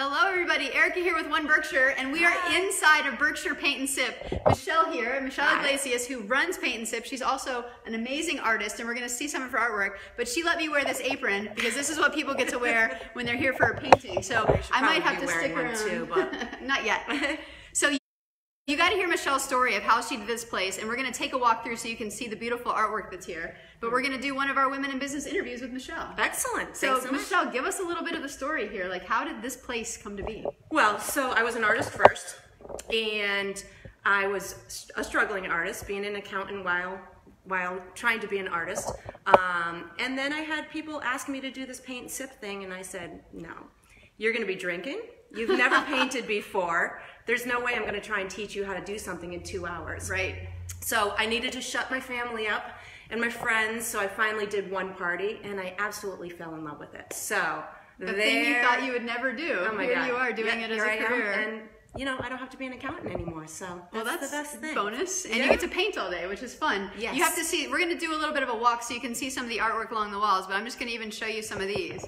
Hello, everybody. Erica here with One Berkshire, and we are inside of Berkshire Paint and Sip. Michelle here, Michelle. Iglesias, who runs Paint and Sip. She's also an amazing artist, and we're going to see some of her artwork. But she let me wear this apron because this is what people get to wear when they're here for a painting. So I might have to stick around. too, but- Not yet. So you- got to hear Michelle's story of how she did this place, and we're going to take a walk through so you can see the beautiful artwork that's here. But we're going to do one of our women in business interviews with Michelle. Excellent. So, so much. Michelle, give us a little bit of the story here. Like, how did this place come to be? Well, so I was an artist first, and I was a struggling artist, being an accountant while while trying to be an artist. Um, and then I had people ask me to do this paint sip thing, and I said, no, you're going to be drinking. You've never painted before. There's no way I'm going to try and teach you how to do something in two hours. Right. So I needed to shut my family up and my friends. So I finally did one party, and I absolutely fell in love with it. So The thing you thought you would never do. Oh my here God. you are doing Yeah, it as a career. and you know, I don't have to be an accountant anymore. So that's, well, that's the best thing. bonus, and Yeah. you get to paint all day, which is fun. Yes. You have to see. We're going to do a little bit of a walk so you can see some of the artwork along the walls. But I'm just going to even show you some of these.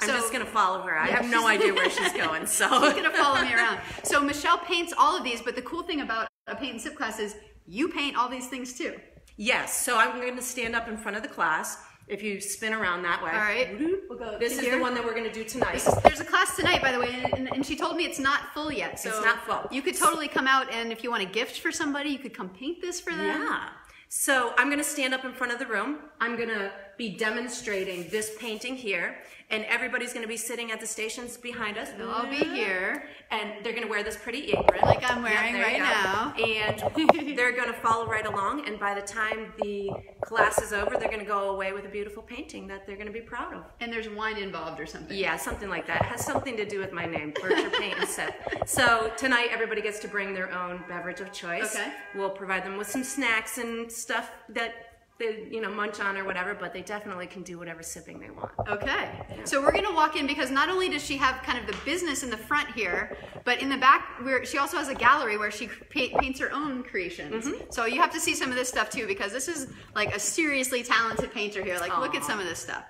I'm so, just gonna follow her. I Yeah, have no idea where she's going. So She's going to follow me around. So Michelle paints all of these, but the cool thing about a paint and sip class is you paint all these things too. yes, so I'm going to stand up in front of the class. If you spin around that way. All right. We'll go This is here. the one that we're going to do tonight. There's a class tonight, by the way, and, and she told me it's not full yet. So It's not full. You could totally come out, and if you want a gift for somebody, you could come paint this for them. Yeah. So I'm going to stand up in front of the room. I'm going to be demonstrating this painting here, and everybody's going to be sitting at the stations behind us. They'll all be mm-hmm. here. and they're going to wear this pretty apron Like I'm wearing right now. and they're going to follow right along and by the time the class is over they're going to go away with a beautiful painting that they're going to be proud of And there's wine involved or something. yeah something like that it has something to do with my name Berkshire Paint and Sip so tonight everybody gets to bring their own beverage of choice Okay. we'll provide them with some snacks and stuff that they you know munch on or whatever but they definitely can do whatever sipping they want Okay. So we're going to walk in because not only does she have kind of the business in the front here, but in the back, where she also has a gallery where she pa- paints her own creations. Mm-hmm. So you have to see some of this stuff too because this is like a seriously talented painter here. Like, look at some of this stuff.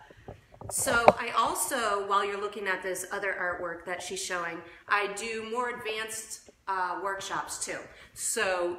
So I also, while you're looking at this other artwork that she's showing, I do more advanced uh, workshops too. So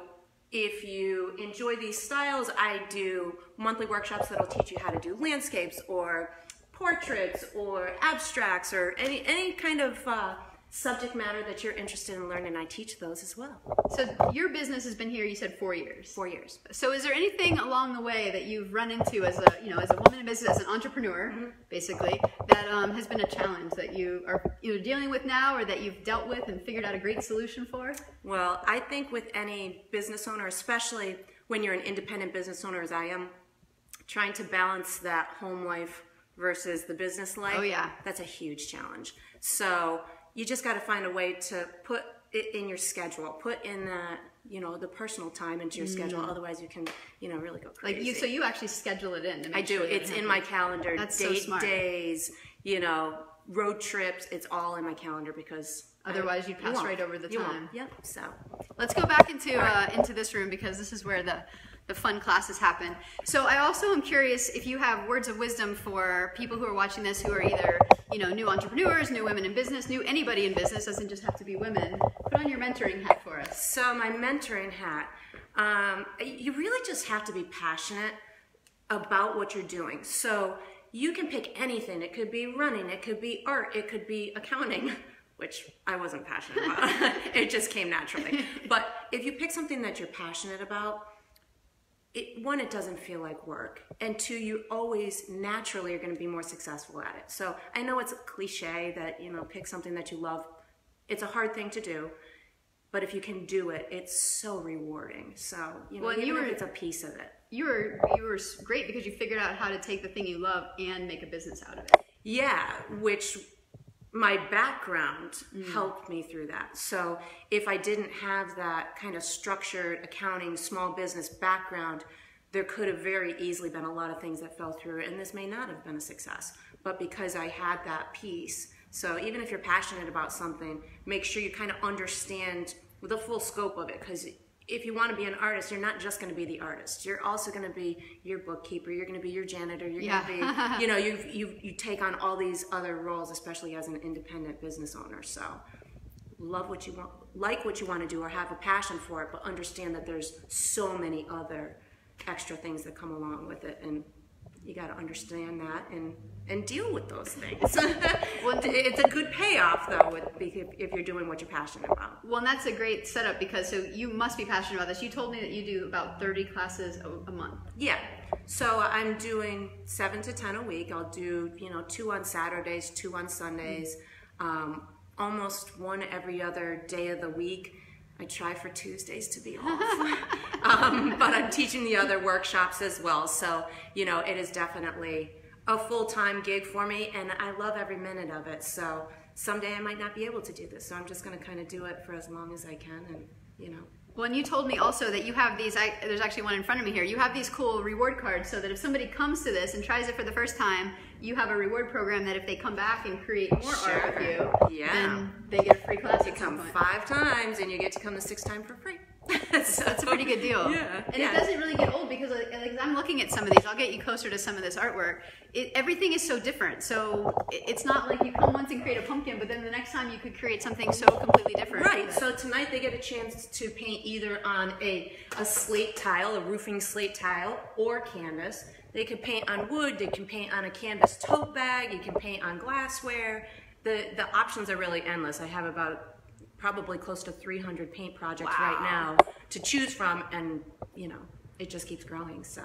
if you enjoy these styles, I do monthly workshops that'll teach you how to do landscapes or portraits or abstracts or any any kind of uh, subject matter that you're interested in learning. I teach those as well. So your business has been here, you said four years. Four years. So is there anything along the way that you've run into as a, you know, as a woman in business, as an entrepreneur, Mm-hmm. basically, that um, has been a challenge that you are either dealing with now or that you've dealt with and figured out a great solution for? Well, I think with any business owner, especially when you're an independent business owner as I am, trying to balance that home life versus the business life, Oh, yeah. that's a huge challenge. So you just got to find a way to put it in your schedule, put in that, you know, the personal time into your schedule. Otherwise, you can, you know, really go crazy. Mm. Like you, so you actually schedule it in I do. sure It's it in my calendar. That's so date smart. days, you know, road trips. It's all in my calendar because Otherwise, you'd pass won't. right over the You time. Yep. So. Let's go back into uh, into this room because this is where the the fun classes happen. So I also am curious if you have words of wisdom for people who are watching this who are either you know new entrepreneurs, new women in business, new anybody in business doesn't just have to be women. Put on your mentoring hat for us. So my mentoring hat, um, you really just have to be passionate about what you're doing. So you can pick anything. It could be running, it could be art, it could be accounting, which I wasn't passionate about. it just came naturally. But if you pick something that you're passionate about, it, one, it doesn't feel like work, and two, you always naturally are going to be more successful at it. So I know it's a cliche that you know pick something that you love. It's a hard thing to do, but if you can do it, it's so rewarding. So you know, Well, even you if it's a piece of it. You were you were great because you figured out how to take the thing you love and make a business out of it. Yeah, which my background mm. helped me through that. So if I didn't have that kind of structured accounting, small business background, there could have very easily been a lot of things that fell through, and this may not have been a success. But because I had that piece, so even if you're passionate about something, make sure you kind of understand the full scope of it, because if you want to be an artist, you're not just going to be the artist. You're also going to be your bookkeeper. You're going to be your janitor. You're Yeah. going to be, you know, you you you take on all these other roles, especially as an independent business owner. So, love what you want, like what you want to do, or have a passion for it, but understand that there's so many other extra things that come along with it, and you got to understand that and and deal with those things. well, it's a good payoff though, with, if, if you're doing what you're passionate about. Well, and that's a great setup because so you must be passionate about this. You told me that you do about 30 classes a, a month. Yeah. So I'm doing seven to ten a week. I'll do you know two on Saturdays, two on Sundays, um, almost one every other day of the week. I try for Tuesdays to be off, um, but I'm teaching the other workshops as well. So you know it is definitely a full time gig for me, and I love every minute of it. So someday I might not be able to do this, so I'm just going to kind of do it for as long as I can, and you know. Well, and you told me also that you have these. I, there's actually one in front of me here. You have these cool reward cards, so that if somebody comes to this and tries it for the first time, you have a reward program that if they come back and create more art with you, Yeah. then they get a free class. You come five times, and you get to come the sixth time for free. So, That's a pretty good deal. Yeah. And yeah. it doesn't really get old because like, I'm looking at some of these. I'll get you closer to some of this artwork. It, everything is so different. So it, it's not like you come once and create a pumpkin, but then the next time you could create something so completely different. Right. So tonight they get a chance to paint either on a, a slate tile, a roofing slate tile, or canvas. They could paint on wood. They can paint on a canvas tote bag. You can paint on glassware. The the options are really endless. I have about probably close to 300 paint projects right now to choose from, and you know it just keeps growing. So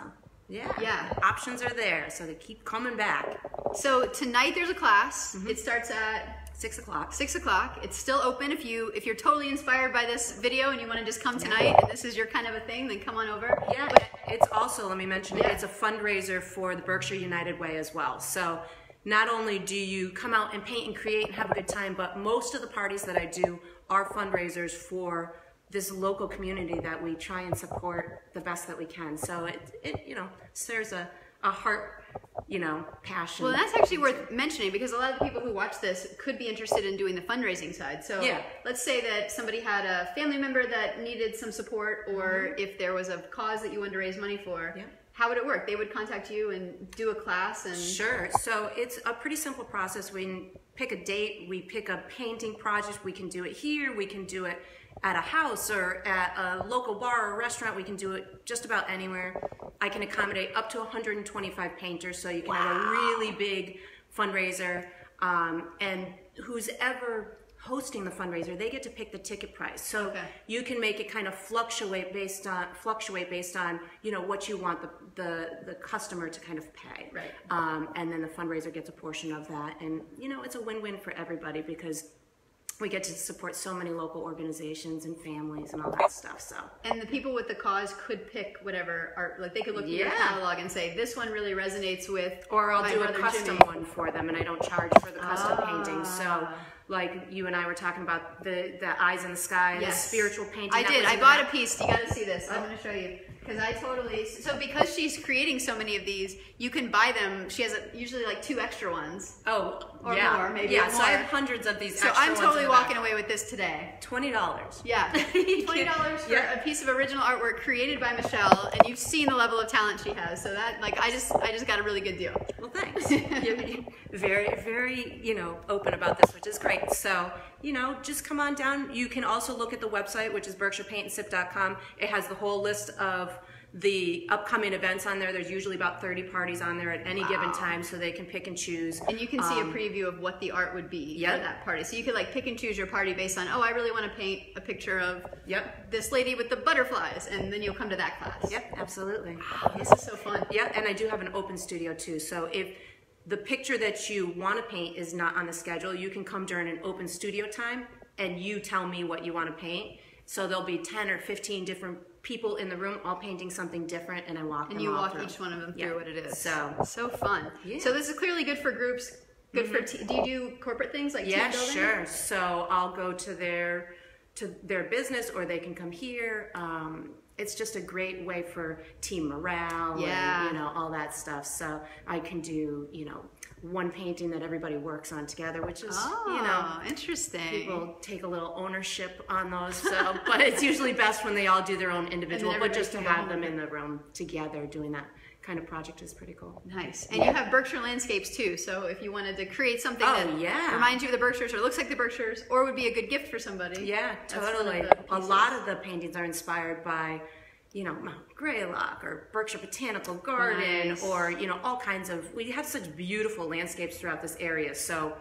yeah, Yeah. options are there. So they keep coming back. So tonight there's a class. Mm-hmm. It starts at Six o'clock. six o'clock. It's still open if you if you're totally inspired by this video and you want to just come tonight and this is your kind of a thing, then come on over. Yeah, But it's also, let me mention it, it's a fundraiser for the Berkshire United Way as well. So not only do you come out and paint and create and have a good time, but most of the parties that I do are fundraisers for this local community that we try and support the best that we can. So it, it you know, serves a, a heart, you know, passion. Well, that's actually worth mentioning because a lot of the people who watch this could be interested in doing the fundraising side. So, Yeah. let's say that somebody had a family member that needed some support, or if there was a cause that you wanted to raise money for. Mm-hmm. Yeah. How would it work? They would contact you and do a class, and Sure. So it's a pretty simple process. We pick a date, we pick a painting project. We can do it here, we can do it at a house or at a local bar or restaurant. We can do it just about anywhere. I can accommodate up to 125 painters, so you can have a really big fundraiser. Um, and who's ever hosting the fundraiser, they get to pick the ticket price. So Okay. you can make it kind of fluctuate based on fluctuate based on you know what you want the the, the customer to kind of pay. Right. Um, and then the fundraiser gets a portion of that, and you know it's a win-win for everybody because we get to support so many local organizations and families and all that stuff. So and the people with the cause could pick whatever art. Like they could look at your catalog and say, "This one really resonates with." or I'll do a custom Jimmy." One for them, and I don't charge for the custom Ah. painting. So. Like you and I were talking about the, the eyes in the sky, the spiritual painting. I did. I bought that. a piece. You got to see this. I'm going to show you because I totally. So because she's creating so many of these, you can buy them. She has a, usually like two extra ones. Oh, Or yeah. more, maybe Yeah, so I have hundreds of these. So extra I'm ones totally in the back. walking away with this today. Twenty dollars. Yeah, twenty dollars for Yeah. a piece of original artwork created by Michelle, and you've seen the level of talent she has. So that, like, I just, I just got a really good deal. Well, thanks. very, very, you know, open about this, which is great. So, you know, just come on down. You can also look at the website, which is berkshirepaintandsip.com. It has the whole list of the upcoming events on there. There's usually about 30 parties on there at any given time, so they can pick and choose. And you can see a preview of what the art would be Um, Yep. for that party. So you could like pick and choose your party based on, oh, I really want to paint a picture of Yep. this lady with the butterflies, and then you'll come to that class. Yep, absolutely. This is so fun. Yeah, and I do have an open studio too. So if the picture that you want to paint is not on the schedule, you can come during an open studio time and you tell me what you want to paint. So there'll be 10 or 15 different people in the room all painting something different and I walk And you walk through. each one of them through Yeah. what it is. So- so fun. Yeah. Mm-hmm. So this is clearly good for groups. Good for. Do you do corporate things like Yeah, team building? sure. So I'll go to their to their business or they can come here. Um, it's just a great way for team morale Yeah. and you know all that stuff. So I can do you know one painting that everybody works on together, which is Oh, you know interesting. people take a little ownership on those. So, but it's usually best when they all do their own individual. But just to have them in the room together doing that kind of project is pretty cool. Nice. And you have Berkshire landscapes too. So if you wanted to create something Oh, that yeah. reminds you of the Berkshires or looks like the Berkshires or would be a good gift for somebody. Yeah, that's one of totally. A lot of the paintings are inspired by, you know, Mount Greylock or Berkshire Botanical Garden Nice. or, you know, all kinds of, we have such beautiful landscapes throughout this area. So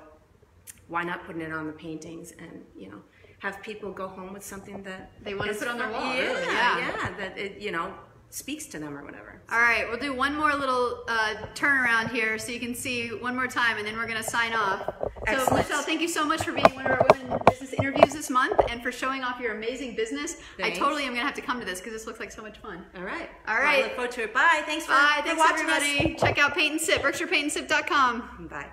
why not putting it on the paintings and, you know, have people go home with something that They wanna put on their wall, Yeah, really, yeah. yeah, that it, you know, speaks to them or whatever. All right, we'll do one more little uh, turnaround here so you can see one more time and then we're going to sign off. Excellent. So, Michelle, thank you so much for being one of our women business interviews this month and for showing off your amazing business. Thanks. I totally am going to have to come to this because this looks like so much fun. All right. All right. Well. I look forward to it. Bye. Thanks for, Bye. for Thanks, watching us. everybody. Check out Paint and Sip, BerkshirePaintandSip.com. Bye.